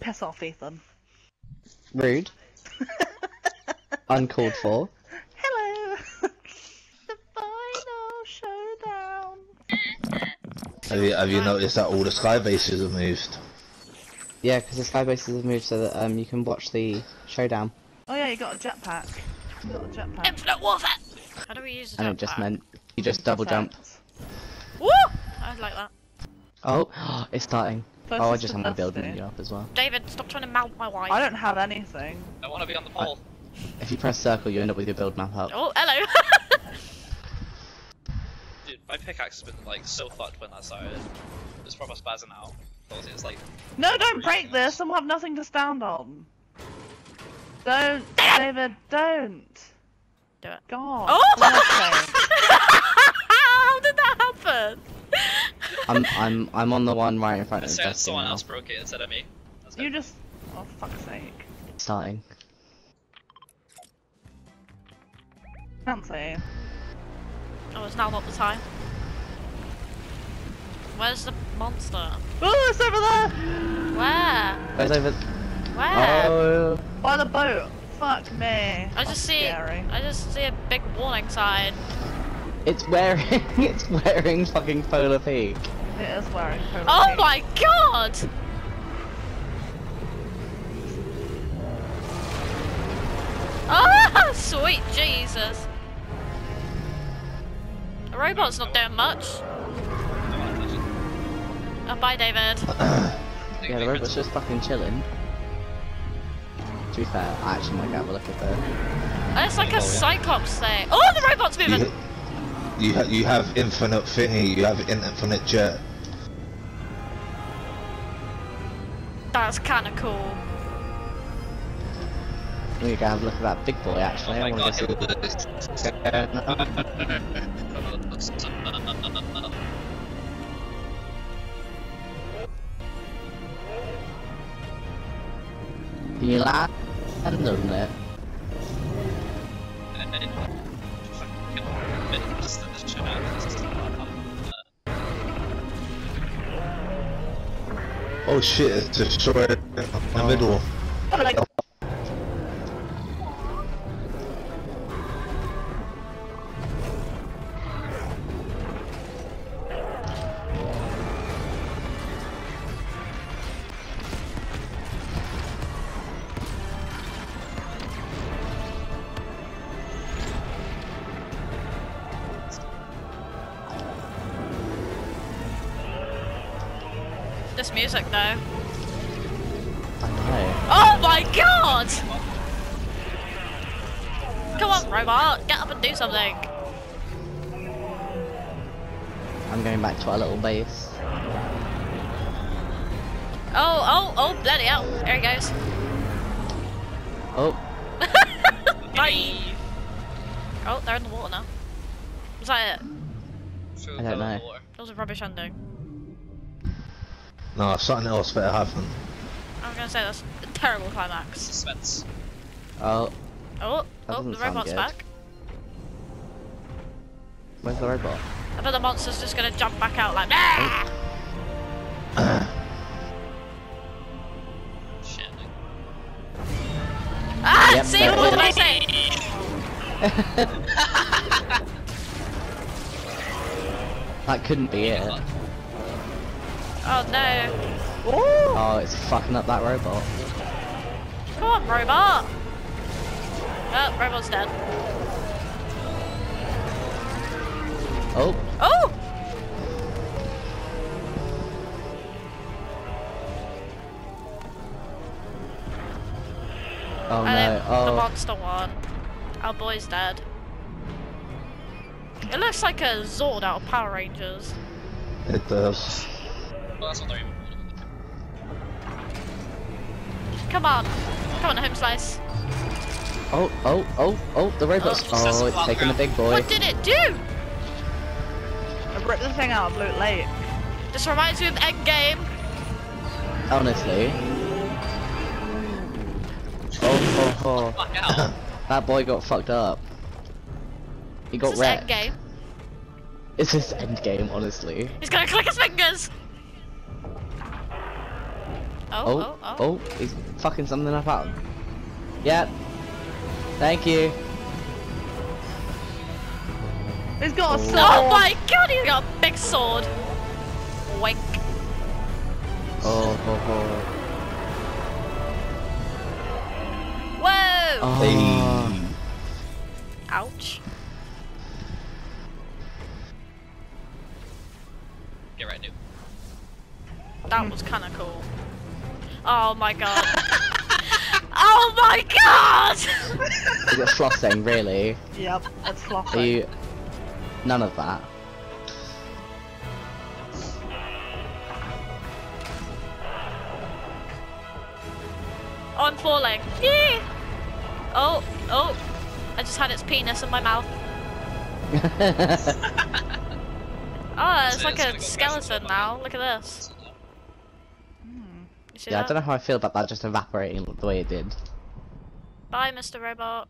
Piss off, Ethan. Rude. Uncalled for. Hello! the final showdown! Have you, have you noticed that all the sky bases have moved? Yeah, because the sky bases have moved so that um you can watch the showdown. Oh yeah, you got a jetpack. You got a jetpack. Infinite warfare! How do we use the And it just jetpack? meant you just double jump. Perfect. Woo! I like that. Oh, it's starting. Oh, I Closest just to have my building Dusty. you up as well. David, stop trying to mount my wife. I don't have anything. I want to be on the pole. If you press circle, you end up with your build map up. Oh, hello! Dude, my pickaxe has been like so fucked when that started. It's proper spazzing out. Because it's like, No, don't break this! and we'll have nothing to stand on. Don't, David, don't! Do it. God. Oh! bless. How did that happen? I'm I'm I'm on the one right in front of said Dusty someone now. else broke it instead of me. You just. Oh, fuck's sake. Starting. Can't see. Oh, it's now not the time. Where's the monster? Oh, it's over there! Where? Goes over. Where? Oh. By the boat. Fuck me. I That's just see Scary. I just see a big warning sign. It's wearing it's wearing fucking polar peak. It is wearing polar Oh cape. my god! Ah, sweet Jesus. The robot's not doing much. Oh, bye, David. Yeah, the robot's just fucking chilling. To be fair, I actually might have a look at it. Oh, it's like a Oh, yeah. cyclops thing. Oh, the robot's moving. You, ha you have infinite thingy, you have infinite jet. That's kind of cool. We can have a look at that big boy actually. Oh I my wanna god, go it see Can you land on it? Oh shit, it's destroyed in the middle. Oh, This music, though. I know. Oh my god! Come on, robot, get up and do something. I'm going back to our little base. Oh, oh, oh, bloody hell. There he goes. Oh, Bye. Oh, they're in the water now. Was that it? I don't know. That was a rubbish ending. No, something else better happen. I'm gonna say that's a terrible climax. Suspense. oh, Oh, oh, the robot's good. back. where's the robot? I bet the monster's just gonna jump back out like, "Ah!" Shit. Ah, Yep, see, what did I say? That couldn't be it. Oh no. Oh, it's fucking up that robot. Come on, robot. Oh, robot's dead. Oh, Oh! oh and then no. the Oh, monster won. Our boy's dead. It looks like a Zord out of Power Rangers. It does. Well, that's what they're even Come on. Come on, home slice. oh, oh, oh, oh, the robot's. Oh, oh it's just Oh, a it's flat taking the big boy. What did it do? I ripped the thing out of Blue late. This reminds me of Endgame. Honestly. Oh, oh, oh. That boy got fucked up. He got This is wrecked. Endgame. It's his end game, honestly. He's gonna click his fingers. Oh, Oh, oh, oh. oh, he's fucking something up out. Yep. Thank you. He's got a Oh. sword. Oh my god, he's got a big sword. Wink. Oh, oh, oh. Whoa! oh. Hey. Ouch. Get right, noob. That was kind of cool. Oh my god. oh my god! You got flossing, really? Yep, it's Are you? None of that. oh, I'm falling. Yee! Oh, oh. I just had its penis in my mouth. Oh, it's So like it's a skeleton now. Look at this. So, You see yeah, I don't know how I feel about that just evaporating the way it did. Bye, Mr. Robot.